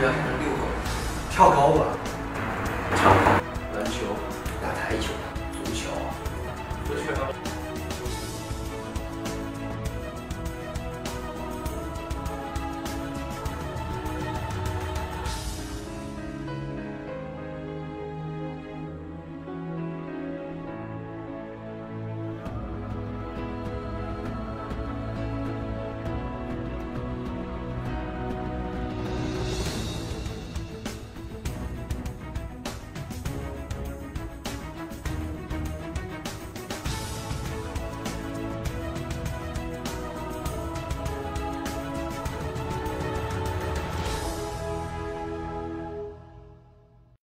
就要变成六个，跳高吧，跳高，篮球，打台球，足球，足球。